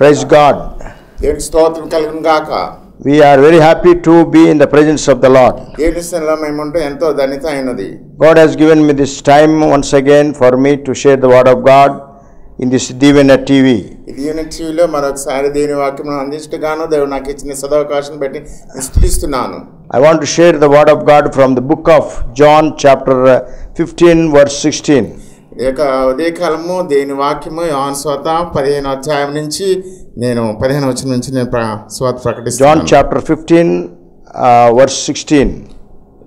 Praise God. దేవునికి స్తోత్రం కలుగును గాక We are very happy to be in the presence of the Lord. దేవుని స్థలంలో మేముంటే ఎంతో ధన్యత అయినది God has given me this time once again for me to share the Word of God in this Divina TV. ఇది unit టీవీలో మరొకసారి దేవుని వాక్యం అందించగాను దేవుడు నాకు ఇచ్చిన సదవకాశం బట్టి నేను స్థుతిస్తున్నాను I want to share the Word of God from the book of John, chapter uh, 15, verse 16. ఇక ఉదయ కాలము దేని వాక్యము యోన్ స్వత పదిహేను అధ్యాయం నుంచి నేను పదిహేను వచ్చిన నుంచి నేను స్వత ప్రకటిస్తాను చాప్టర్ ఫిఫ్టీన్ వర్స్ సిక్స్టీన్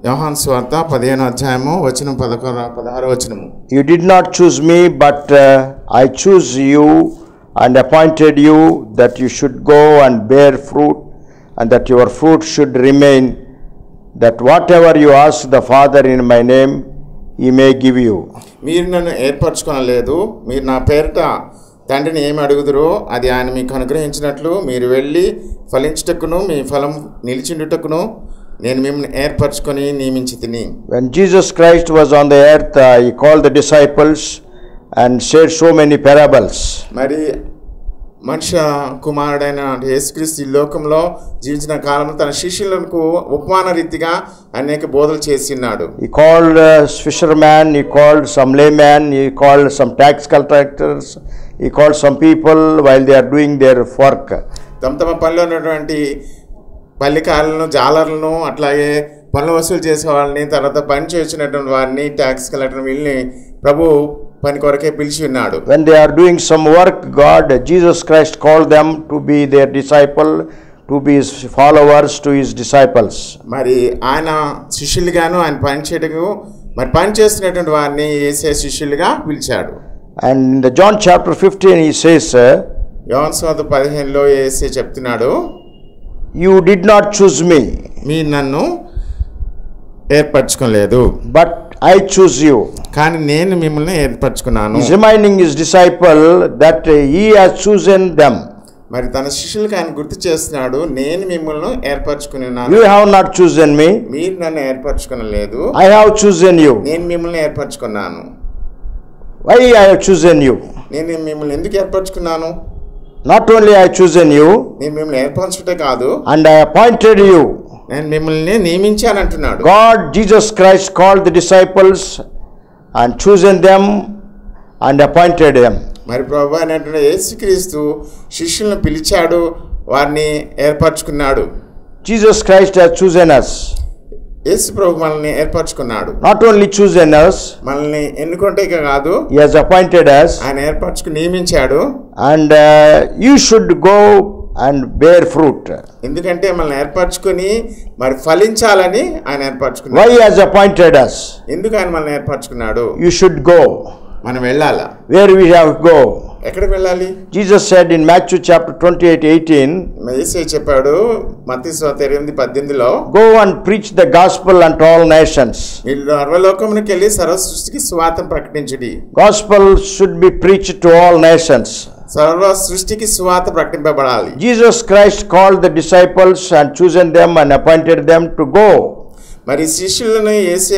యోహాన్ స్వార్త పదిహేను అధ్యాయము వచనం పదకొండు పదహారు వచనము. You did not choose me but I choose you and appointed you that you should go and bear fruit and that your fruit should remain that whatever you ask the father in my name he may give you మీరు నన్ను ఏర్పరచుకొనలేదు మీరు నా పేరిట తండ్రిని ఏమి అడుగుదురో అది ఆయన మీకు అనుగ్రహించినట్లు మీరు వెళ్ళి ఫలించుటకును మీ ఫలం నిలిచిండుటకును నేను మిమ్మల్ని ఏర్పరచుకొని నియమించి తిని When Jesus Christ was on the earth, uh, he called the disciples and said so many parables. మరి మనుష్య కుమారుడైన యేసుక్రీస్తు ఈ లోకంలో జీవించిన కాలంలో తన శిష్యులకు ఉపమాన రీతిగా అనేక బోధలు చేసిన్నాడు He called uh, fishermen, he called some laymen, he called some tax collectors, he called some people while they are doing their work. తమ తమ పనిలో ఉన్నటువంటి పల్లికాలను జాలర్లను అట్లాగే పనులు వసూలు చేసే వాళ్ళని తర్వాత పని చేసినటువంటి వారిని ట్యాక్స్ కలెక్టర్ వీళ్ళని ప్రభు పని కొరకే పిలిచి ఉన్నాడు when they are doing some work God Jesus Christ call them to be their disciple to be followers to his disciples మరి ఆయన శిష్యులుగాను ఆయన పనిచేయడం మరి పని పనిచేస్తున్నటువంటి వారిని ఏసే శిష్యులుగా పిలిచాడు. And the John chapter fifteen he says యోన్ పదిహేనులో ఏసే చెప్తున్నాడు you did not choose me మీ నన్ను ఏర్పరచుకోలేదు. బట్ ఐ చూస్ యూ కానీ నేను మిమ్మల్ని ఏర్పరచుకున్నాను. Remaining his disciple that he has an them మరి తన శిష్యులకు ఆయన గుర్తు చేస్తున్నాడు నేను మిమ్మల్ని ఏర్పరచుకున్నాను. You have not chosen me మీరు నన్ను ఏర్పరచుకోలేదు ఐ హావ్ చూసెన్ యూ నేను మిమ్మల్ని ఏర్పరచుకున్నాను. Why I have chosen you నేను మిమ్మల్ని ఎందుకు ఏర్పరచుకున్నాను? Not only I choose chosen you నేను మిమ్మల్ని ఏర్పరచుటే కాదు. అండ్ ఐ అపాయింటెడ్ యూ నేను మిమ్మల్ని నియమించానంటున్నాడు God, Jesus Christ, called the disciples and chosen them and appointed them. మరి ప్రభు అయినటువంటి యేసుక్రీస్తు శిష్యులను పిలిచాడు వారిని ఏర్పరచుకున్నాడు Jesus Christ has chosen us. యేసు ప్రభు మనల్ని ఏర్పరచుకున్నాడు Not only chosen us, మనల్ని ఎన్నుకుంటే ఇక కాదు He has appointed us, ఆయన ఏర్పరచుకుని నియమించాడు and uh, you should and bear fruit ఎందుకంటే మనల్ని ఏర్పరచుకొని మరి ఫలించాలని ఆయన ఏర్పరచుకున్నాడు. వై యాజ్ అపాయింటెడ్ అస్ ఎందుకు ఆయన మనల్ని ఏర్పరచుకున్నాడు? యు షుడ్ గో మనం వెళ్ళాలా? వేర్ వి హావ్ గో ఎక్కడికి వెళ్ళాలి? Jesus said in Matthew chapter twenty eight eighteen message చెప్పాడు మతి ఎనిమిది పద్దెనిమిదిలో go and preach the gospel and all nations సర్వలోకమునికి వెళ్ళి సర్వ సృష్టికి స్వాతం ప్రకటించడి. Gospel should be preach to all nations సర్వ సృష్టికి స్వాత ప్రకటింపబడాలి Jesus Christ called the disciples and chosen them and appointed them to go. మరి శిష్యులను వేసి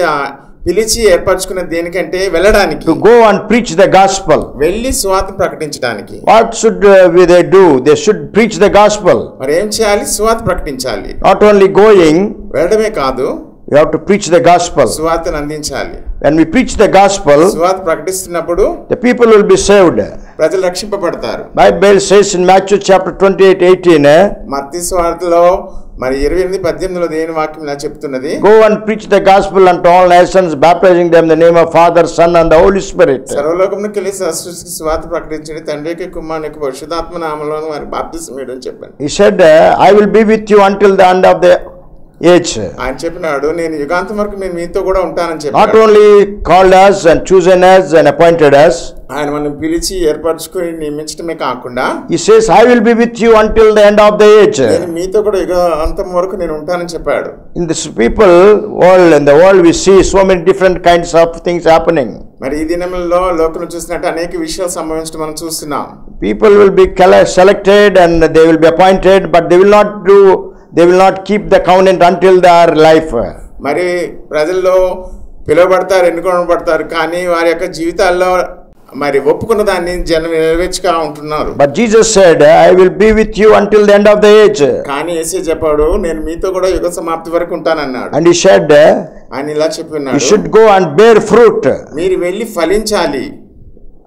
పిలిచి ఏర్పరచుకున్న దేనికంటే వెళ్ళడానికి go and preach the gospel. వెళ్ళి స్వాతం ప్రకటించడానికి should uh, we- they do? They should preach the gospel. మరి ఏం చేయాలి స్వాత ప్రకటించాలి Not only going, వెళ్ళడమే కాదు we have to preach the gospel. సువార్తను అందించాలి When we preach the gospel, సువార్త ప్రకటిస్తున్నప్పుడు the people will be saved. ప్రజలు రక్షింపబడతారు. Bible says in Matthew chapter 28 18 మత్తయి మరి ఇరవై ఎనిమిది పద్దెనిమిదిలో దేని వాక్యం ఇలా చెప్తున్నది? Go and preach the gospel and all nations baptizing them the name of father son and the holy spirit సర్వలోకమును కలిసి అసృష్టికి స్వాత ప్రకటించండి తండ్రికి కుమారునికి పరిశుద్ధాత్మ నామంలో వారి బాప్తిసం చెప్పండి. He said I will be with you until the end of the age. ఆయన చెప్పినాడు నేను యుగాంతం వరకు నేను మీతో కూడా ఉంటానని Not చెప్పాడు only called us and chosen us and appointed us, ఆయన మనం పిలిచి ఏర్పరచుకొని నియమించడమే కాకుండా he says, I will be with you until the end of the age. నేను మీతో కూడా యుగాంతం వరకు నేను ఉంటానని చెప్పాడు In this people world, in the world, we see so many different kinds of things happening. మరి ఈ దినంలో లోకం చూసినట్టు అనేక విషయాలు సంభవించడం మనం చూస్తున్నాం People will be cole- selected and they will be appointed, but they will not do, they will not keep the covenant until the our life మరి ప్రజల్లో పిలువబడతారు ఎన్నుకోబడతారు కానీ వారి యొక్క జీవితాల్లో మరి ఒప్పుకున్న దాన్ని జనం నెరవేర్చుగా ఉంటున్నారు. But Jesus said I will be with you until the end of the age కానీ యేసు చెప్పాడు నేను మీతో కూడా యుగ సమాప్తి వరకు ఉంటాను అన్నాడు అండ్ హి సెడ్ అని ఇలా చెప్పున్నాడు you should go and bear fruit మీరు వెళ్ళి ఫలించాలి.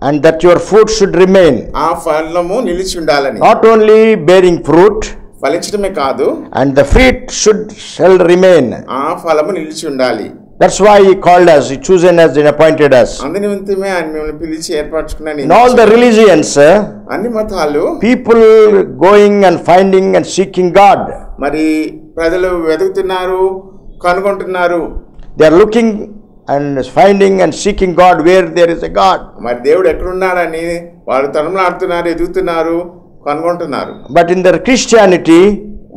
And that your fruit should remain ఆ ఫలము నిలిచి ఉండాలని. నాట్ ఓన్లీ బేరింగ్ ఫ్రూట్ ఫలించడమే కాదు and the fruit should shall remain ఆ ఫలము నిలిచి ఉండాలి. That's why he called us he chosen us and appointed us. అందుని ఉంటమే ఆయన మిమ్మల్ని పిలిచి ఏర్పరచుకున్నాని ఆల్ ద రిలీజియన్స్ అన్ని మతాలు people going and finding and seeking god మరి ప్రజలు వెతుకుతున్నారు కనుగొంటున్నారు. They are looking and finding and seeking god where there is a god మరి దేవుడు ఎక్కడ ఉన్నాడని వాళ్ళు తనములు ఆడుతున్నారు ఎదుగుతున్నారు. కనుగొంటున్నారు. బట్ ఇన్ ద క్రిస్టియానిటీ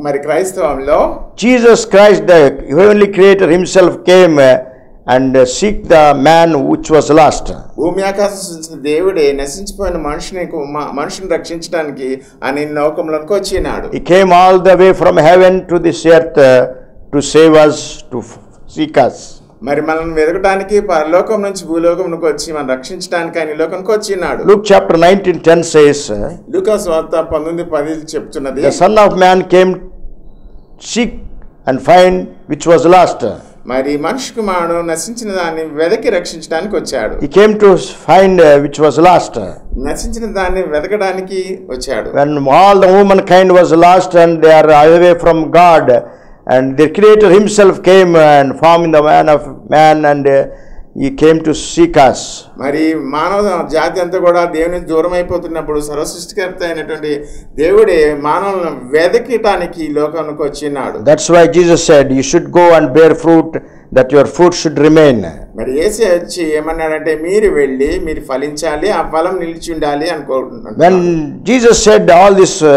మరి క్రైస్తవంలో Jesus Christ the only creator himself came and seek the man which was lost భూమి ఆకాశించిన దేవుడే నశించిపోయిన మనిషిని మనుషుని రక్షించడానికి ఆయన ఈ లోకంలోకి వచ్చినాడు. He came all the way from heaven to this earth to save us to seek us మరి మనల్ని వెతకడానికి పరలోకం నుంచి భూలోకమునకు వచ్చి మనం రక్షించడానికి ఆయన లోకంకి వచ్చినాడు. Luke chapter nineteen ten says Lukas వార్త పంతొమ్మిది పది చెప్తున్నది son of man came seek and find which was lost మరి మనిషి కుమారుడు నశించిన దాన్ని వెదకి రక్షించడానికి వచ్చాడు. He came to find which was lost నశించిన దాన్ని వెదకడానికి వచ్చాడు. When all the human kind was lost and they are away from God and the Creator Himself came and formed the man of man, and uh, He came to seek us. మరి మానవ జాతి అంతా కూడా దేవుని దూరం అయిపోతున్నప్పుడు సర్వసృష్టికర్త అయినటువంటి దేవుడే మానవులను వెదకటానికి ఈ లోకానికి వచ్చినాడు That's why Jesus said, You should go and bear fruit, that your fruit should remain. మరి ఏసీ వచ్చి ఏమన్నాడంటే మీరు వెళ్ళి మీరు ఫలించాలి ఆ ఫలం నిలిచి ఉండాలి అనుకుంటున్నాడు When Jesus said all these uh,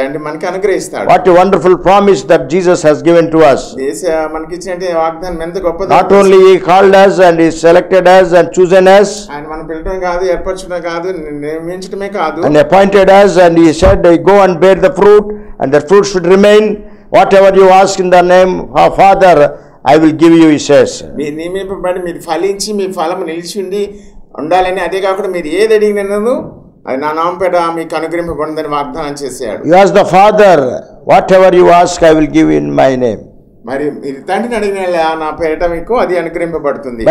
తండ్రి మనకి అనుగ్రహిస్తాడు. What a wonderful promise that Jesus has given to us. మనకి ఇచ్చినటి వాగ్దానం ఎంత గొప్పది not only he called us and he selected us and chosen us and మన పిలటం కాదు ఏర్పర్చడం కాదు నియమించడమే కాదు. And appointed us and he said I go and bear the fruit and the fruit should remain whatever you ask in the name of father I will give you he says మీ నియమింపబడి మీరు ఫలించి మీ ఫలము నిలిచిండి ఉండాలని అదే కాకుండా మీరు ఏది అడిగినను నా నామపేట మీకు అనుగ్రహింపబడిందని వాగ్దానం చేశాడు You ask the Father, whatever you ask, I will give in my name. మరి మీరు తండ్రిని అడిగిన నా పేరిట మీకు అది అనుగ్రహింపబడుతుంది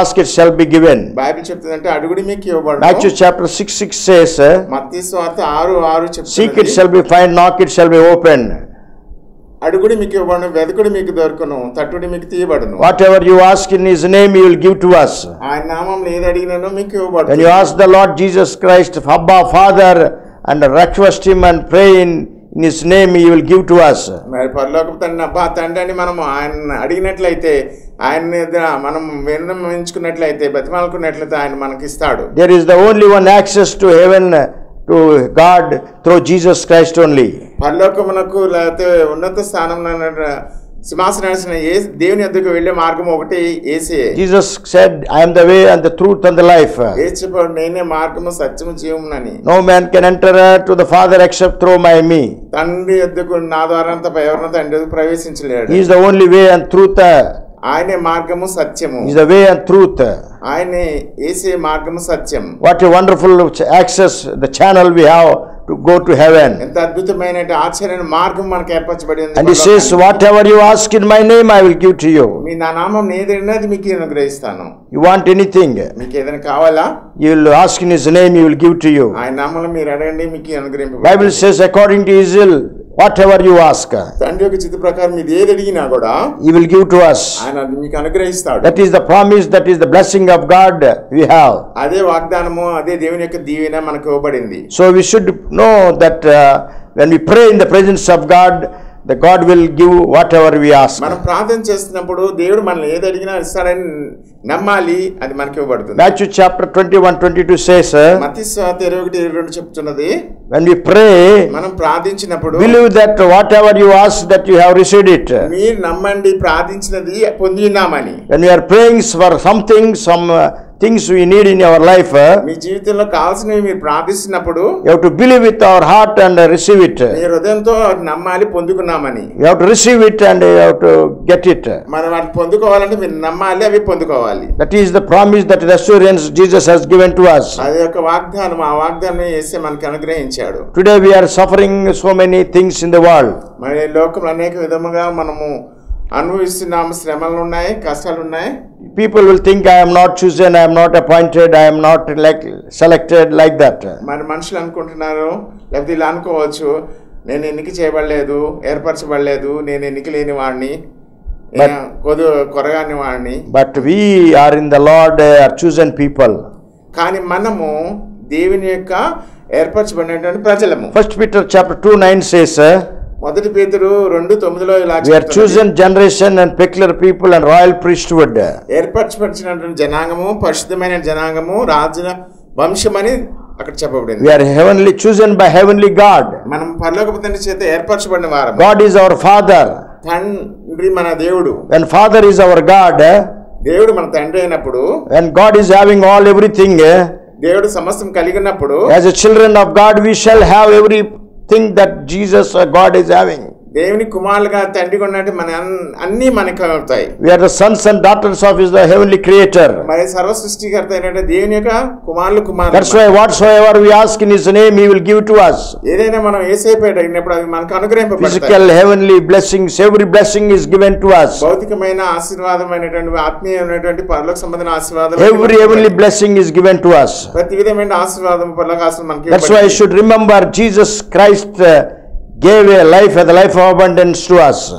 Ask it shall be given. బైబిల్ చెప్తుందంటే అడుగుడి మీకు ఇవ్వబడు chapter 6 6 says, మత్తయి ఆరు Seek it చెప్తుంది shall be found, knock it shall be opened. అడుగుడి మీకు ఇవ్వబడును వెదకుడి మీకు దొరకను తట్టుడి మీకు తీయబడును Whatever you ask in His name, He will give to us. ఆయన నామం ఏది అడిగినానో మీకు When ఇవ్వబడుతుంది you ask the Lord Jesus Christ, Abba, Father, and request Him and pray in, in His name, He will give to us. మరి పరలోక తండ్రి అబ్బా తండ్రి అని మనం ఆయన అడిగినట్లయితే ఆయన ఎదుర మనం విన్నమించుకున్నట్లయితే బతిమాలుకున్నట్లయితే ఆయన మనకి ఇస్తాడు There is the only one access to heaven, to God, through Jesus Christ only. పరలోకమునకు లేకపోతే ఉన్నత స్థానం సింహాసనాసిన ఏ దేవుని యొద్దకు వెళ్ళే మార్గం ఒకటి ఏసే Jesus said, I am the way and the truth and the life. ఏ చెప్పాడు నేనే మార్గము సత్యము జీవమునని No man can enter uh, to the Father except through my me. తండ్రి యొద్దకు నా ద్వారా అంత ఎవరినో తండ్రి ప్రవేశించలేడు He is the only way and truth. uh, ఆయనే మార్గము సత్యము He is the way and truth. ఆయనే ఏసే మార్గము సత్యం What a wonderful ch- access, the channel we have to go to heaven. ఎంత అద్భుతమైన ఆశ్చర్యమైన మార్గం మనకు ఏర్పరచబడింది And he says, Whatever you ask in my name, I will give to you. మీ నా నామం ఏదైనది మీకు అనుగ్రహిస్తాను You want anything, మీకు ఏదైనా కావాలా you will ask in his name, he will give to you. ఆయన నామంలో మీరు అడగండి మీకు అనుగ్రహింప Bible says, according to his will, whatever you ask, తండ్రి యొక్క చిత్త ప్రకారం మీరు ఏది అడిగినా కూడా he will give to us. ఆయన అది మీకు అనుగ్రహిస్తాడు That is the promise, that is the blessing of God we have. అదే వాగ్దానము అదే దేవుని యొక్క దీవెన మనకు ఇవ్వబడింది So we should know that uh, when we pray in the presence of God, the God will give whatever we ask. మనం ప్రార్థన చేస్తున్నప్పుడు దేవుడు మనల్ని ఏది అడిగినా ఇస్తాడని నమ్మాలి అది మనకి ఇవ్వబడుతుంది Matthew chapter 21 22 says, uh, మతి స్వాత ఇరవై ఒకటి ఇరవై రెండు చెప్తున్నది when we pray, మనం ప్రార్థించినప్పుడు believe that whatever you ask, that you have received it. మీరు నమ్మండి ప్రార్థించినది పొంది ఉన్నామని When we are praying for something, some uh, things we need in our life, uh, మీ జీవితంలో కావాల్సినవి మీరు ప్రార్థిస్తున్నప్పుడు you have to believe with our heart and uh, receive it. మీ హృదయంతో నమ్మాలి పొందుకున్నామని You have to receive it and you have to get it. మనం వాటిని పొందుకోవాలంటే మీరు నమ్మాలి అవి పొందుకోవాలి That is the promise, that the assurance Jesus has given to us. అది యొక్క వాగ్దానం ఆ వాగ్దానం వేసి మనకి అనుగ్రహించాడు Today we are suffering so many things in the world. మరి లోకంలో అనేక విధముగా మనము అనుభవిస్తున్నాము శ్రమలు ఉన్నాయి కష్టాలు ఉన్నాయి people will think I'm not choose chosen I'm not appointed I'm not like selected like that మరి మనుషులు అనుకుంటున్నారు లేకపోతే ఇలా అనుకోవచ్చు నేను ఎన్నిక చేయబడలేదు ఏర్పరచబడలేదు నేను ఎన్నిక లేని వాడిని కొరగాని వాడిని. But we are in the Lord are choose and people కానీ మనము దేవుని యొక్క ఏర్పరచబడిన ప్రజలము. First Peter chapter two nine says మొదటి పేదరు రెండు తొమ్మిదిలో ఇలా we are generation and peculiar people and royal priesthood ఏర్పరచబడిన జనాంగము పరిశుద్ధమైన జనాంగము రాజుల వంశమని అక్కడ చెప్పబడింది. We heavenly chosen by heavenly God మనం పర్లోక పొందిన చేత గాడ్ ఈజ్ అవర్ ఫాదర్ తండ్రి మన దేవుడు. When father is our God దేవుడు మన తండ్రి అయినప్పుడు when God is having all everything దేవుడు సమస్తం కలిగినప్పుడు as a children of God we shall have every everything that Jesus or God is having. దేవుని కుమారులుగా తండ్రిగా ఉన్నట్టు మన అన్- అన్నీ మనకు అవుతాయి We are the sons and daughters of His the heavenly Creator. మరి సర్వ సృష్టికర్త అయినట్టు దేవుని యొక్క కుమారులు That's కుమారులు why whatsoever we ask in His name, He will give to us. ఏదైనా మనం ఏసైపై అడిగినప్పుడు అవి మనకు అనుగ్రహింపబడతాయి Physical heavenly blessings, every blessing is given to us. భౌతికమైన ఆశీర్వాదమైనటువంటి ఆత్మీయమైనటువంటి పరలోక సంబంధమైన ఆశీర్వాదం Every heavenly blessing is given to us. ప్రతి విధమైన ఆశీర్వాదం పరలోక ఆశీర్వాదం మనకి That's why I ఇవ్వబడింది. should remember Jesus Christ uh, gave a life, a life of abundance to us.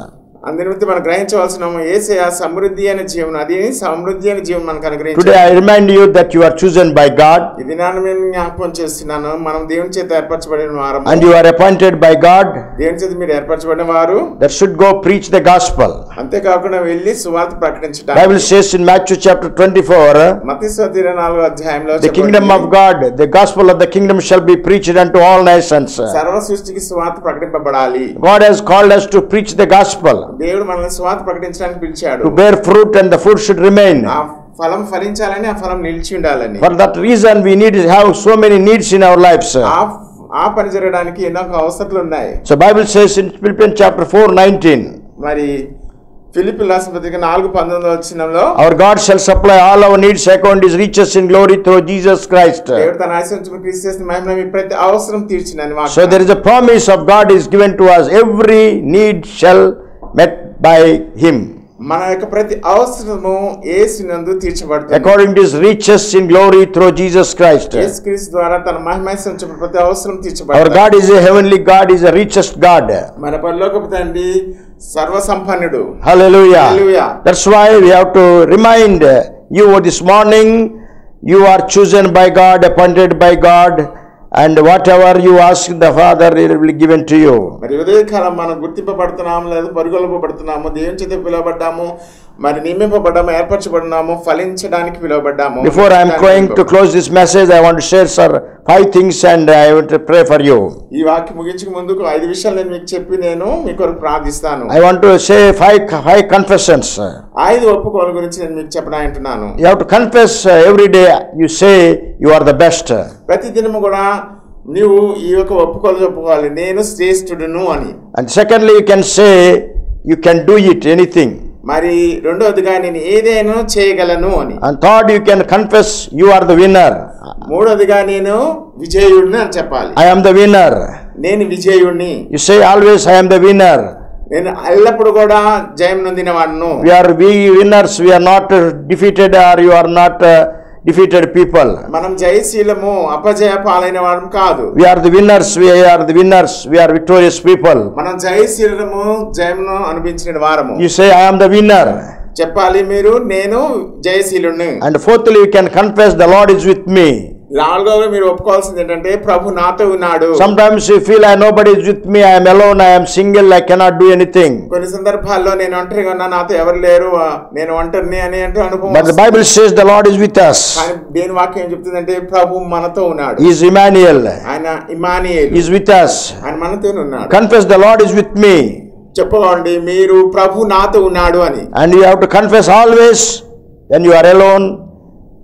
అందునిమిత్త మనం గ్రహించవలసిన ఏసే ఆ సమృద్ధి అనే జీవనం అది సమృద్ధి అనే జీవనం మనకు Today అనుగ్రహించాడు I remind you that you are chosen by God ఇది నేను నేను జ్ఞాపకం చేస్తున్నాను మనం దేవుని చేత ఏర్పరచబడిన వారు and you are appointed by God దేవుని చేత మీరు ఏర్పరచబడిన వారు that should go preach the gospel. అంతేకాకుండా వెళ్ళి సువార్త Bible ప్రకటించడానికి says in Matthew chapter 24, uh, మతీశ్వ ఇరవై నాలుగో అధ్యాయంలో the kingdom of God, the gospel of the kingdom shall be preached unto all nations. సర్వ సృష్టికి సువార్త ప్రకటింపబడాలి God has called us to preach the gospel, దేవుడు మనల్ని సువార్త ప్రకటించడానికి పిలిచాడు to bear fruit and the fruit should remain. ఆ ఫలం ఫలించాలని ఆ ఫలం నిలిచి ఉండాలని For that reason, we need to have so many needs in our lives. ఆ ఆ పని జరగడానికి ఎన్నో అవసరాలు ఉన్నాయి So Bible says in Philippians chapter 4, 19, మరి ఫిలిప్ రాసిన పత్రిక నాలుగు పంతొమ్మిది వచ్చినంలో Our God shall supply all our needs according to his riches in glory through Jesus Christ. దేవుడు తన ఆశించిన క్రీస్తు చేసిన మహిమ మీ ప్రతి అవసరం తీర్చినని So there is a promise of God is given to us. Every need shall met by him. మన యొక్క ప్రతి అవసరము ఏసునందు తీర్చబడుతుంది According to his riches in glory through Jesus Christ. యేసుక్రీస్తు ద్వారా తన మహిమైసం ప్రతి అవసరం Our తీర్చబడుతుంది God is a heavenly God, is a richest God. మన పరలోకపు తండ్రి సర్వసంపన్నుడు Hallelujah. Hallelujah. That's why we have to remind you this morning you are chosen by God, appointed by God, and whatever you ask the Father, it will be given to you. మరి ఉదయకాలం మనం గుర్తింపబడుతున్నాము లేదా పరుగులపబడుతున్నాము దేవుని చేత పిలువబడ్డాము మరి నియమింపబడ్డాము ఏర్పరచబడినాము ఫలించడానికి పిలువబడ్డాము. Before I'm going to close this message I want share sir five things and I want to pray for you ఈ వాక్యం ముగించక ముందుకు ఐదు విషయాలు నేను మీకు చెప్పి నేను మీ కొరకు ప్రార్థిస్తాను. I want to share five five confessions ఐదు ఒప్పుకోల గురించి నేను మీకు చెప్పడం అంటున్నాను. You have to confess every day you say you are the best ప్రతి దినము కూడా నీవు ఈ యొక్క ఒప్పుకోలు చెప్పుకోవాలి నేను శ్రేష్ఠుడును అని. And secondly you can say you can do it anything మరి రెండోదిగా నేను ఏదైనా చేయగలను అని. Third you can confess you are the winner మూడోదిగా నేను విజయుడిని అని చెప్పాలి. ఐ ఆమ్ ద విన్నర్ నేను విజయుడిని you say always I am the winner నేను ఎల్లప్పుడు కూడా జయం నొందిన వాడును. We are we winners we not defeated are you are not defeated people. మనం జయశీలము అపజయ పాలైన వాడు కాదు We are the winners. We are the winners. We are victorious people. మనం జయశీలము జయమును అనిపించిన వారము You say, I am the winner. చెప్పాలి మీరు నేను జయశీలుని And fourthly, you can confess the Lord is with me. నాలుగోగా మీరు ఒప్పుకోవాల్సింది ఏంటంటే ప్రభు నాతో ఉన్నాడు Sometimes you feel I nobody is with me. I am alone. I am single. I cannot do anything. కొన్ని సందర్భాల్లో నేను ఒంటరిగా ఉన్నా నాతో ఎవరు లేరు ఆ, నేను ఒంటరిని అని అంటే అనుభవం But the వస్తుంది. Bible says the Lord is with us. కానీ దేని వాక్యం ఏం చెప్తుందంటే ప్రభు మనతో ఉన్నాడు He is Emmanuel. ఆయన Emmanuel He is with us. ఆయన మనతో ఉన్నాడు Confess the Lord is with me. చెప్పుకోండి మీరు ప్రభు నాతో ఉన్నాడు అని And you have to confess always when you are alone,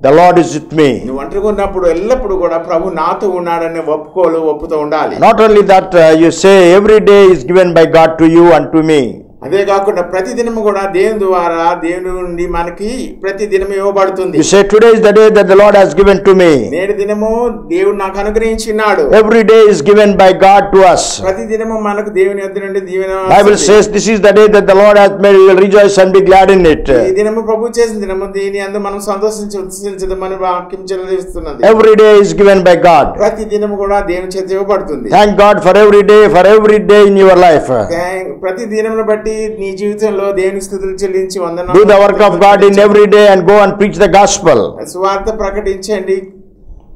the Lord is with me. నువ్వు ఒంటరిగా ఉన్నప్పుడు ఎల్లప్పుడు కూడా ప్రభు నాతో ఉన్నాడని ఒప్పుకోలు ఒప్పుతూ ఉండాలి Not only that, uh, you say every day is given by God to you and to me. అదే కాకుండా ప్రతి దినము కూడా దేవుని ద్వారా దేవుని నుండి మనకి ప్రతి దినం ఇవ్వబడుతుంది You say today is the day that the Lord has given to me. నేటి దినము దేవుడు నాకు అనుగ్రహించినాడు Every day is given by God to us. ప్రతి దినము మనకు దేవుని యొద్ద నుండి దీవెన Bible వస్తుంది. says this is the day that the Lord has made. We will rejoice and be glad in it. ఈ దినము ప్రభు చేసిన దినము దీని అందు మనం సంతోషించి ఉత్సహించదమని వాక్యం చెల్లిస్తున్నది Every day is given by God. ప్రతి దినము కూడా దేవుని చేత ఇవ్వబడుతుంది Thank God for every day, for every day in your life. Thank- ప్రతి దినమును బట్టి నీ జీవితంలో దేని స్థుతులు చెల్లించి వందనాలు do the work of God in every day and go and preach the gospel సువార్త ప్రకటించండి.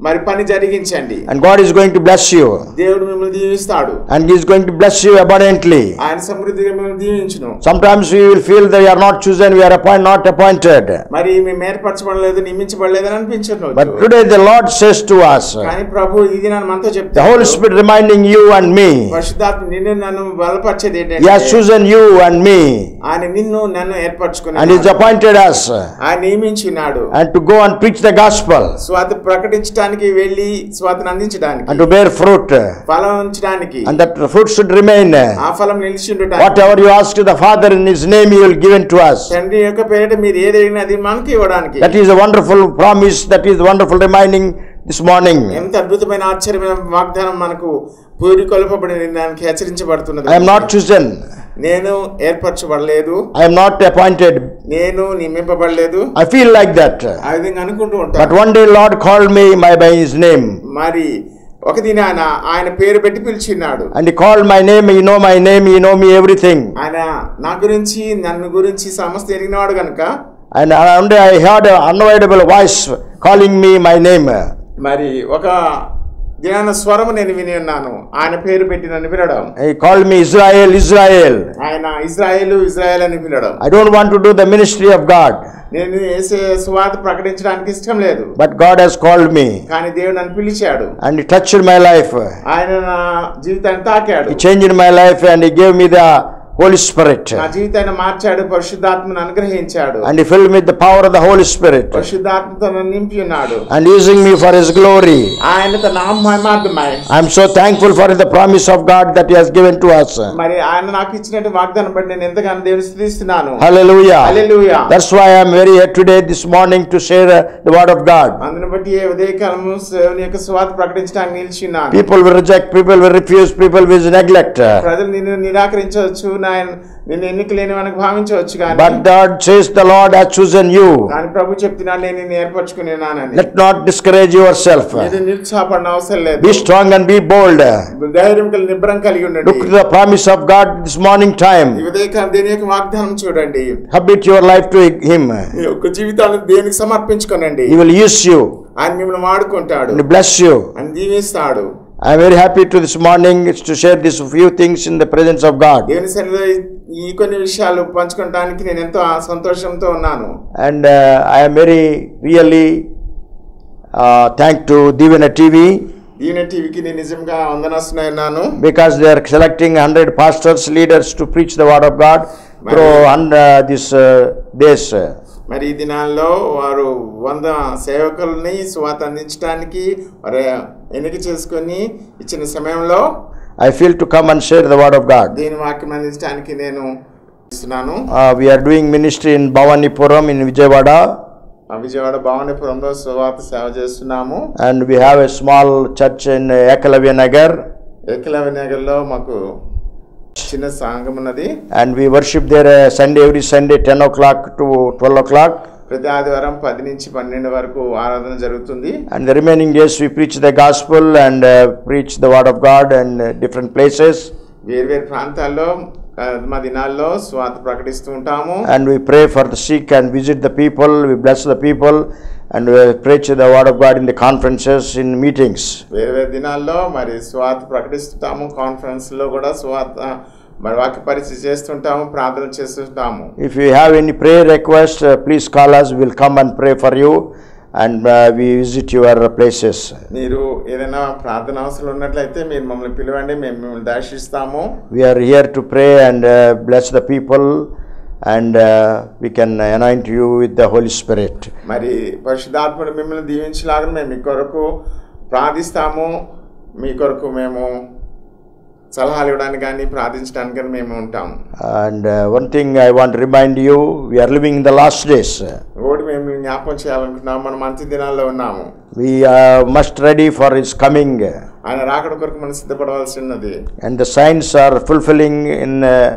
మరి పని జరిగించండి And God is going to bless you. దేవుడు మిమ్మల్ని దీవిస్తాడు And He is going to bless you abundantly. ఆయన సమృద్ధిగా మిమ్మల్ని దీవించును Sometimes we will feel that we are not chosen, we are appoint, not appointed. మరి మేము ఏర్పరచబడలేదు నియమించబడలేదు అని అనిపించను But today the Lord says to us, కానీ ప్రభు ఇది నన్ను మనతో the చెప్తాను Holy Spirit reminding you and me, పరిశుద్ధాత్మ నిన్ను నన్ను బలపరిచేది He has ఏంటంటే chosen you and me ఆయన నిన్ను నన్ను and He's ఏర్పరచుకున్నాడు appointed us ఆయన నియమించినాడు and to go and preach the gospel స్వాత ప్రకటించడానికి దేశానికి వెళ్ళి స్వాతిని అందించడానికి. అండ్ బేర్ ఫ్రూట్ ఫలం దట్ ఫ్రూట్ రిమైన్ ఆ ఫలం నిలిచి father name he will given to యొక్క పేరిట మీరు ఏది మనకి ఇవ్వడానికి. That is wonderful promise that wonderful remaining this morning ఎంత అద్భుతమైన ఆశ్చర్యమైన వాగ్దానం మనకు పూరికొలపబడిన దానికి హెచ్చరించబడుతున్నది. ఐ యామ్ నేను ఏర్పరచబడలేదు. ఐఎమ్ నాట్ అపాయింటెడ్ నేను నియమింపబడలేదు. I feel like that I విధంగా అనుకుంటూ ఉంటాను. But one day lord call me my by his name మరి ఒక దిన ఆయన పేరు పెట్టి పిలిచినాడు and call my name you know my name you know me everything ఆయన నా గురించి నన్ను గురించి సమస్త ఎరిగినవాడు గనుక. And I heard unavoidable voice calling me my name మరి ఒక దినాన స్వరము నేను విని ఉన్నాను ఆయన పేరు పెట్టి నన్ను పిలవడం He called me Israel, Israel. ఆయన ఇజ్రాయేలు ఇజ్రాయేల్ అని పిలవడం I don't want to do the ministry of God, నేను వేసే సువార్త ప్రకటించడానికి ఇష్టం లేదు but God has called me కానీ దేవుడు నన్ను పిలిచాడు and He touched my life. ఆయన నా జీవితాన్ని తాకాడు He changed my life and He gave me the Holy Spirit. నా జీవితాన్ని మార్చాడు పరిశుద్ధాత్మను అనుగ్రహించాడు And He filled me with the power of the Holy Spirit. పరిశుద్ధాత్మతో నన్ను నింపి ఉన్నాడు And using me for His glory. ఆయన తన నామార్థమై I'm so thankful for the promise of God that He has given to us. మరి ఆయన నాకు ఇచ్చినట్టు వాగ్దానం బట్టి నేను ఎంతగానో దేవుని స్థుతిస్తున్నాను Hallelujah. Hallelujah That's why I'm very here today, this morning, to share uh, the Word of God. అందుని బట్టి ఏ ఉదయకాలము దేవుని యొక్క సువార్త ప్రకటించడానికి నిలిచిన్నాను People will reject, people will refuse, people will neglect. ప్రజలు నిన్ను నిరాకరించవచ్చు ఉన్నాయని నిన్ను ఎన్నిక భావించవచ్చు కానీ but God says the lord has chosen you కానీ ప్రభు చెప్తున్నాడు నేను నిన్ను ఏర్పరచుకున్నానని. Let not discourage yourself ఇది నిరుత్సాహపడిన అవసరం లేదు. Be strong and be bold ధైర్యం కలిగి నిబ్రం కలిగి ఉండండి. Look of God morning time ఈ ఉదయకాల దేని చూడండి. Habit your life to him ఈ దేనికి సమర్పించుకోనండి. హి యూస్ యు ఆయన మిమ్మల్ని వాడుకుంటాడు. బ్లెస్ యు అని దీవిస్తాడు. I am very happy to this morning to share these few things in the presence of God. దేవుని సన్నిధిలో ఈ కొన్ని విషయాలు పంచుకోవడానికి నేను ఎంతో సంతోషంతో ఉన్నాను And uh, I am very really uh, thank to Divina TV దీని టీవీకి నేను నిజంగా వందనస్తున్నాను because they are selecting 100 pastors, leaders to preach the word of God through un- uh, this uh, days. మరి ఈ దినాల్లో వారు వంద సేవకుల్ని స్వాత అందించడానికి వారు ఎన్నిక చేసుకొని ఇచ్చిన సమయంలో I feel to come and share the word of God దీని వాక్యం అందించడానికి నేను ఇస్తున్నాను. We are doing ministry in Bhavanipuram in Vijayawada Vijayawada భవానీపురంలో స్వాత సేవ చేస్తున్నాము. And we have a small church in Ekalavya Nagar Ekalavya నగర్లో మాకు చిన్న సంఘం ఉన్నది. And we worship there Sunday every Sunday ten o'clock to twelve o'clock ప్రతి ఆదివారం పది నుంచి పన్నెండు వరకు ఆరాధన జరుగుతుంది. And remaining days we preach the gospel and preach the word of God and different places వేరు వేరు ప్రాంతాల్లో మా దినాల్లో స్వాత ప్రకటిస్తూ ఉంటాము. And we pray for the sick and visit the people we bless the people and preach the word of God in the conferences in meetings వేరే వేరే దినాల్లో మరి స్వార్థ ప్రకటిస్తాము కాన్ఫరెన్స్లో కూడా స్వార్థ మరి వాక్య పరిచయం చేస్తుంటాము ప్రార్థన చేస్తుంటాము. If you have any pray request please call us will come and pray for you and we visit your places మీరు ఏదైనా ప్రార్థన అవసరం ఉన్నట్లయితే మీరు మమ్మల్ని పిలవండి మేము మిమ్మల్ని దర్శిస్తాము. We are here to pray and bless the people the people, and uh, we can anoint you with the Holy Spirit. మరి పరిశుద్ధాత్ముడు మిమ్మల్ని దీవించలాగా మేము మీ కొరకు ప్రార్థిస్తాము మీ కొరకు మేము సలహాలు ఇవ్వడానికి కానీ ప్రార్థించడానికి కానీ మేము ఉంటాము And uh, one thing I want to remind you, we are living in the last days. ఒకటి మేము జ్ఞాపకం చేయాలనుకుంటున్నాము మనం మంచి దినాల్లో ఉన్నాము We are must ready for His coming, ఆయన రాకడ కొరకు మనం సిద్ధపడవలసి ఉన్నది and the signs are fulfilling in uh,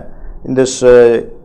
in this uh,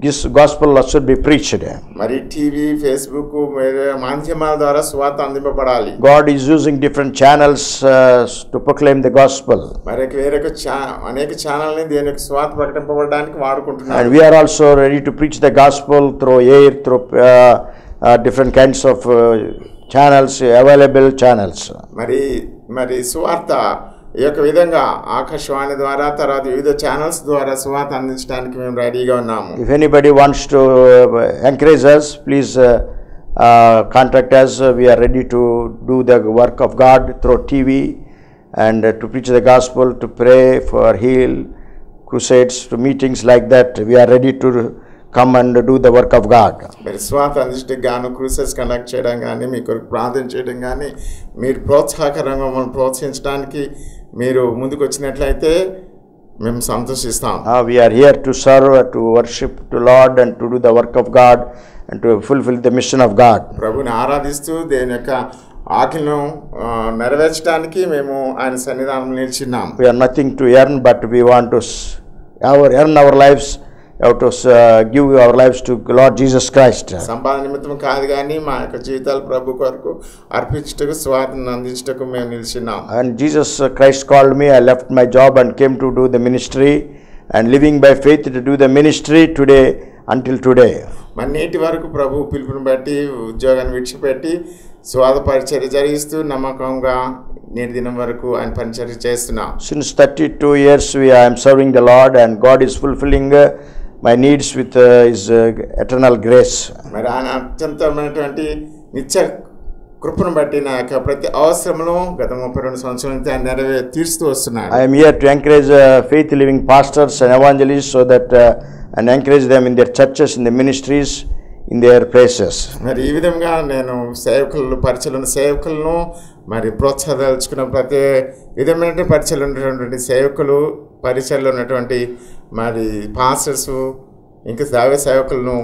this gospel should be preached మరి టీవీ ఫేస్బుక్ మాధ్యమాల ద్వారా స్వార్థ అందింపబడాలి. God is using different channels to proclaim the gospel మరి వేరే అనేక ఛానల్ని దేనికి స్వార్థ ప్రకటింపబడడానికి వాడుకుంటున్నారు. ఈ యొక్క విధంగా ఆకాశవాణి ద్వారా తర్వాత వివిధ ఛానల్స్ ద్వారా సువార్త అందించడానికి మేము రెడీగా ఉన్నాము uh, please uh, uh, contact us. Uh, We are ready to do the work of God through TV and uh, to preach the gospel, to pray for heal, crusades, to meetings like that. We are ready to come and do the work of God. మరి స్వాత అందించడానికి గాను Cruces conduct చేయడం కానీ మీ కొరకు ప్రార్థన చేయడం కానీ మీరు ప్రోత్సాహకరంగా మమ్మల్ని ప్రోత్సహించడానికి మీరు ముందుకు వచ్చినట్లయితే మేము సంతోషిస్తాం. We are here to serve to worship to lord and to do the work of God and to fulfill the mission of God ప్రభుని ఆరాధిస్తూ దేని యొక్క ఆకలిను నెరవేర్చడానికి మేము ఆయన సన్నిధానం నిలిచిన్నాం. We are nothing to earn but we want to ever earn our lives have to uh, give our lives to Lord Jesus Christ. సంపాదన నిమిత్తం కాదు కానీ మా యొక్క జీవితాలు ప్రభు కొరకు అర్పించుటకు స్వార్థను అందించుటకు మేము నిలిచిన్నాం And Jesus uh, Christ called me, I left my job and came to do the ministry and living by faith to do the ministry today until today. మరి నేటి వరకు ప్రభు పిలుపుని బట్టి ఉద్యోగాన్ని విడిచిపెట్టి స్వాద పరిచర్య జరిగిస్తూ నమ్మకంగా నేటి దినం వరకు ఆయన పరిచర్య చేస్తున్నాం Since 32 years we I am serving the Lord and God is my needs with his eternal grace మరి ఆయన అత్యంతమైనటువంటి నిత్య కృపను బట్టి నా యొక్క ప్రతి అవసరంలో గత ముప్పై రెండు సంవత్సరాల నుంచి ఆయన నెరవేరు తీరుస్తూ వస్తున్నాను I'm here to encourage faith living pastors and evangelists so that and encourage them in their churches in the ministries in their places మరి ఈ విధంగా నేను సేవకులను ఉన్న సేవకులను మరి ప్రోత్సాహదలుచుకున్న ప్రతి విధమైన పరిచయం ఉన్నటువంటి సేవకులు పరిచయంలో ఉన్నటువంటి మరి పాస్టర్స్ ఇంకా దైవ సేవకులను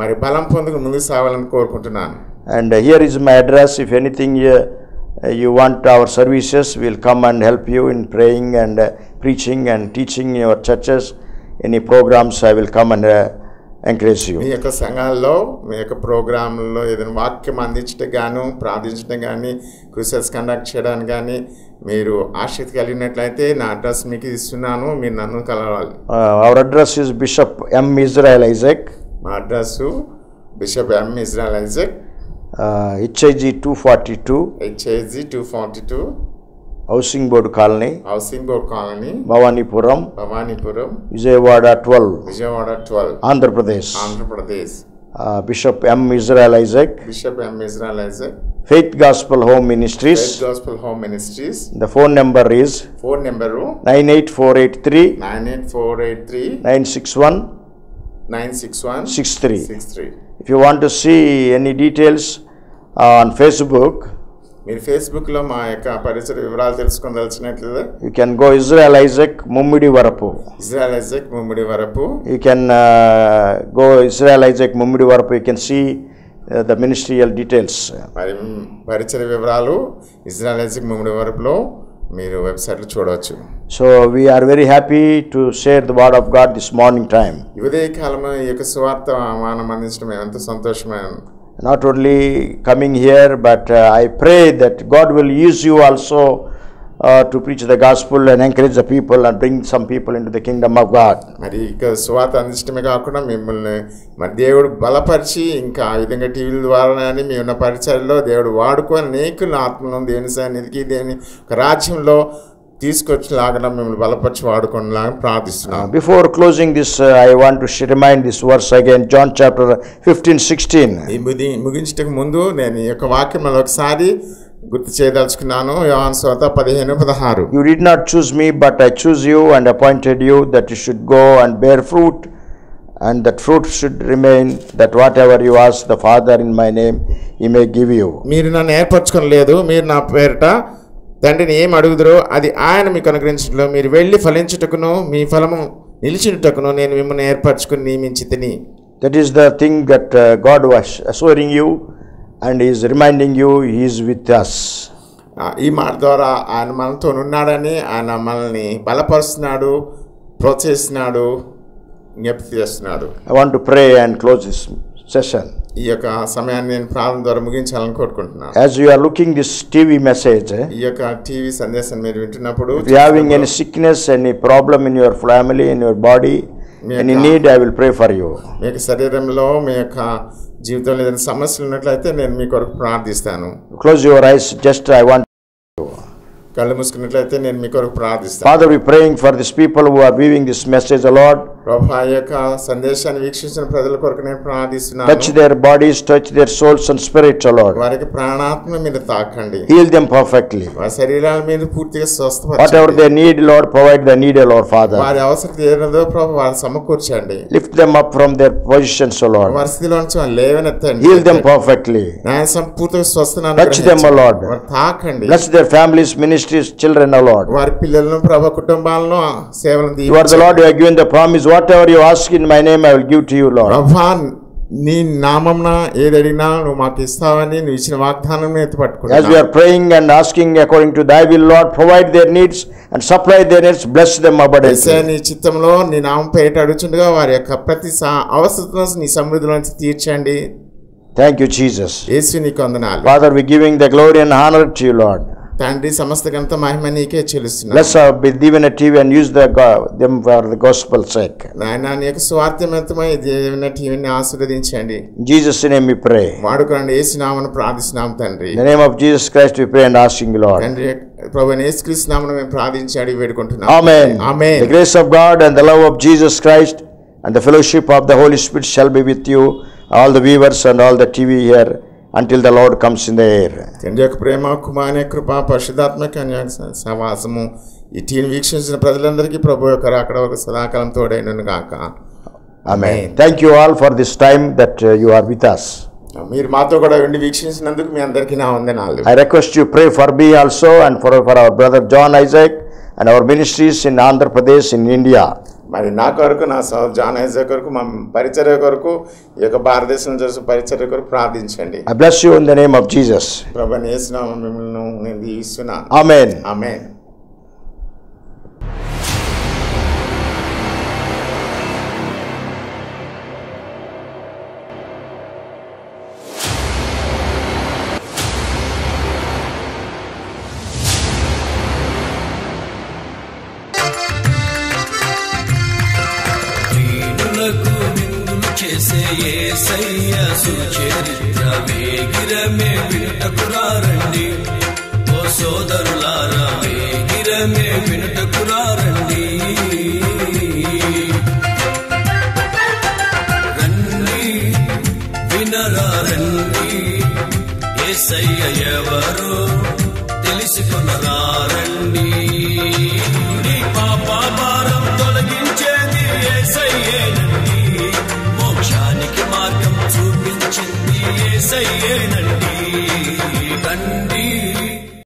మరి బలం పొందుకు ముందుకు సాగాలని కోరుకుంటున్నాను And uh, here is my address. If anything uh, uh, you want our services, we'll come and help you in praying and uh, preaching and teaching in your churches. Any uh, encourage మీ. యొక్క సంఘాల్లో మీ యొక్క ప్రోగ్రాంలలో ఏదైనా వాక్యం అందించడం గాను ప్రార్థించడం కానీ Cruces conduct చేయడానికి కానీ మీరు ఆసక్తి కలిగినట్లయితే నా అడ్రస్ మీకు ఇస్తున్నాను మీరు నన్ను కలవాలి. Our address is Bishop M. Israel Isaac, మా address bishop M Israel Isaac uh, HIG 242, HIG two forty two housing board colony housing board colony Bhavanipuram Bhavanipuram Vijayawada twelve Vijayawada twelve Andhra Pradesh Andhra Pradesh Bishop M Israel Isaac, Bishop M Israel Isaac, Faith Gospel Home Ministries. Faith Gospel Home Ministries. The phone number is phone number 98483 98483 961 961 63. 63. If you want to see any details uh, on Facebook, మీరు ఫేస్బుక్లో మా యొక్క పరిసర వివరాలు తెలుసుకోదలచినట్లయితే you can go Israel Isaac Mummidivarapu Israel Isaac Mummidivarapu you can go Israel Isaac Mummidivarapu you can see the ministerial details మరి పరిచయ వివరాలు Israel Isaac Mummidi వరపులో మీరు వెబ్సైట్లు చూడవచ్చు. So we are very happy to share the word of God this morning time ఉదయకాలంలో ఈ యొక్క సువార్త మానం అందించడం ఎంతో సంతోషమే Not only coming here, but uh, I pray that God will use you also uh, to preach the gospel and encourage the people and bring some people into the kingdom of God. మరి ఇక సువార్త అందించడమే కాకుండా మిమ్మల్ని మరి దేవుడు బలపరిచి ఇంకా ఆ విధంగా టీవీల ద్వారా కానీ మీ ఉన్న పరిచయంలో దేవుడు వాడుకొని అనేకుల ఆత్మలను దేవుని సన్నిధికి దేవుని ఒక తీసుకొచ్చి లాగా మిమ్మల్ని బలపరిచి వాడుకున్నలాగా ప్రార్థిస్తున్నాం. Before closing this I want to remind this verse again John chapter fifteen sixteen ముగించడానికి ముందు నేను యొక్క వాక్యం ఒకసారి గుర్తు చేయదలుచుకున్నాను. యోన్ స్వత పదిహేను పదహారు. You did not choose me but I choose you and appointed you that you should go and bear fruit and that fruit should remain that whatever you ask the father in my name he may give you మీరు నన్ను ఏర్పరచుకోలేదు మీరు నా పేరిట తండ్రిని ఏం అడుగుదరో అది ఆయన మీకు అనుగ్రహించడంలో మీరు వెళ్ళి ఫలించుటకును మీ ఫలము నిలిచినటకును నేను మిమ్మల్ని ఏర్పరచుకుని నియమించి తిని that uh, God was assuring you and He is reminding you He is with us. ఆ, ఈ మాట ద్వారా ఆయన మనతో ఉన్నాడని ఆయన మనల్ని బలపరుస్తున్నాడు ప్రోత్సహిస్తున్నాడు జ్ఞప్తి చేస్తున్నాడు I want to pray and close this session. ఈ యొక్క సమయాన్ని నేను ప్రార్థన ద్వారా ముగించాలని కోరుకుంటున్నాను. As you are looking this TV message ఈ యొక్క టీవీ సందేశం మీరు వింటున్నప్పుడు you having any sickness any problem in your family in your body any need I will pray for you మీ శరీరంలో మీ యొక్క జీవితంలో ఏదైనా సమస్యలు ఉన్నట్లయితే నేను మీ కొరకు ప్రార్థిస్తాను. Close your eyes just I want కళ్ళు ముసుకున్నట్లయితే నేను మీ కొరకు ప్రార్థిస్తాను. Father we praying for this people who are viewing this message a lot ప్రభు యొక్క సందేశాన్ని వీక్షించిన ప్రజల కొరకు నేను ప్రార్థిస్తున్నాను Touch their bodies, touch their souls and spirits, O Lord. వారికి ప్రాణాత్మ మీరు తాకండి Heal them perfectly. వారి శరీరాల మీద పూర్తిగా Whatever స్వస్థపరచండి they need, Lord, provide the need, O Lord, Father. వారి అవసరం ఏదో ప్రభు వారు సమకూర్చండి Lift them up from their positions, O Lord. వారి స్థితిలో నుంచి లేవనెత్తండి Heal them perfectly. న్యాయ సంపూర్తిగా స్వస్థను Touch them, O Lord. వారు తాకండి their families, ministries, children, O Lord. వారి పిల్లలను ప్రభు కుటుంబాలను సేవలను You are the Lord, you have given the whatever you ask in my name I will give to you లో నీ నామం ఏది అడిగినా నువ్వు మాకు ఇస్తావని నువ్వు ఇచ్చిన వాగ్దానం you're praying provide their needs supply their needs bless them about yes నీ చిత్తంలో నీ నామంపై వారి యొక్క ప్రతి అవసరం నీ సమృద్ధిలోంచి తీర్చండి. థ్యాంక్ యూ చీజస్ ఏసీ నీకు అందనాలి father we giving the glory and honour to you lord తండ్రి సమస్త గణత మహిమ నీకే చెల్లిస్తున్నా let's be TV and use the them the gospel sake నాయన నీక స్వార్థమంతమై దేవుని టీవీని ఆశీర్వదించండి. జీసస్ నేమ్ వి ప్రే వాడుకొని యేసు నామన తండ్రి. Name of Jesus Christ we pray and asking lord తండ్రి ప్రభు యేసుక్రీస్తు నామన మేము ప్రార్థించాడి వేడుకుంటున్నాం ఆమేన్ ఆమేన్ grace of God and the love of Jesus Christ fellowship of the holy spirit shall be with you all the viewers and all the TV here until the lord comes in their తెలియక ప్రేమ కుమార్య కృప పరిశుధాత్మక సవాసము ఈ టీని వీక్షించిన ప్రజలందరికీ ప్రభు యొక్క అక్కడ ఒక సదాకాలం తోడైనను కాక ఆమె thank you all for this time that you are with us మీరు మాతో కూడా ఉండి వీక్షించినందుకు మీ అందరికీ నా వందనాలు. I request you pray for be also and for for our brother John Isaac and our ministries in Andhra Pradesh in India మరి నా కొరకు నా జాన్ ఐజా కొరకు మా పరిచర్య కొరకు ఈ యొక్క భారతదేశం చేసిన పరిచర్య కొరకు ప్రార్థించండి. Jesus. ప్రభు నేసిన మిమ్మల్ని నేను దీవిస్తున్నాను.